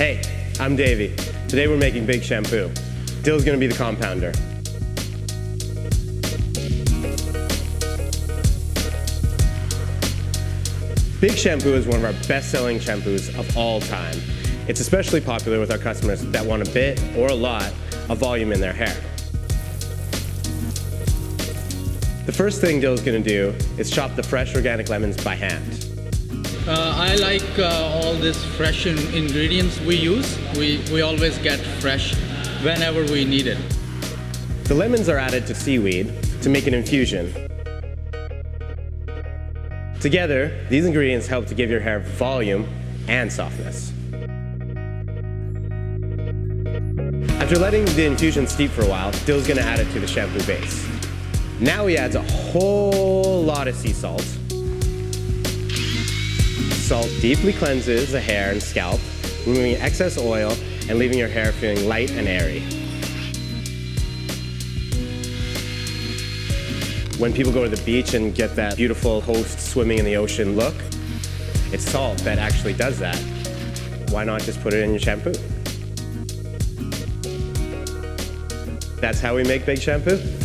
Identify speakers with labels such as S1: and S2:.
S1: Hey, I'm Davey. Today we're making Big Shampoo. Dil's gonna be the compounder. Big Shampoo is one of our best-selling shampoos of all time. It's especially popular with our customers that want a bit or a lot of volume in their hair. The first thing Dil's gonna do is chop the fresh organic lemons by hand.
S2: I like uh, all these fresh in ingredients we use. We, we always get fresh whenever we need it.
S1: The lemons are added to seaweed to make an infusion. Together, these ingredients help to give your hair volume and softness. After letting the infusion steep for a while, Dil's gonna add it to the shampoo base. Now he adds a whole lot of sea salt. Salt deeply cleanses the hair and scalp, removing excess oil and leaving your hair feeling light and airy. When people go to the beach and get that beautiful host swimming in the ocean look, it's salt that actually does that. Why not just put it in your shampoo? That's how we make big shampoo.